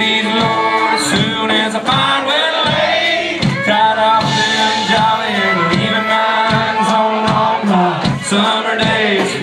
these Lord as soon as I find where to lay. Tied off them jolly and leaving mines on long my summer days.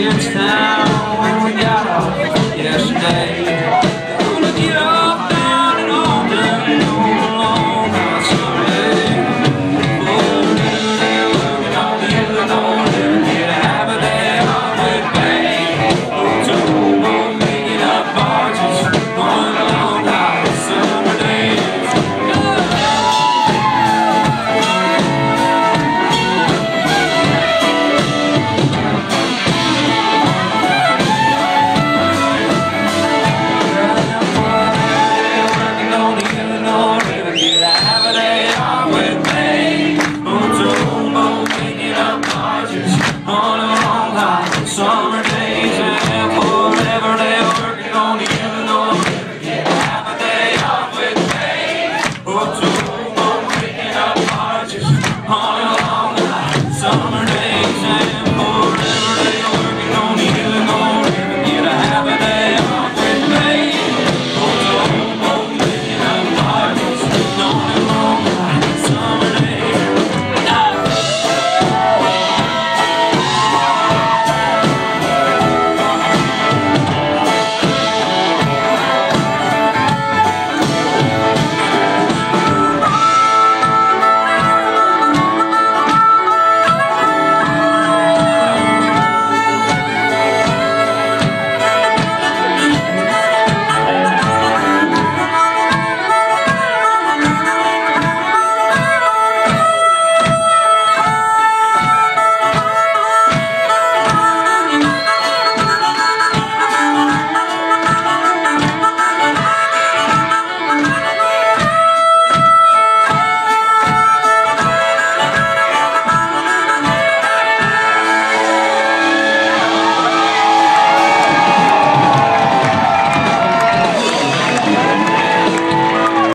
It's time.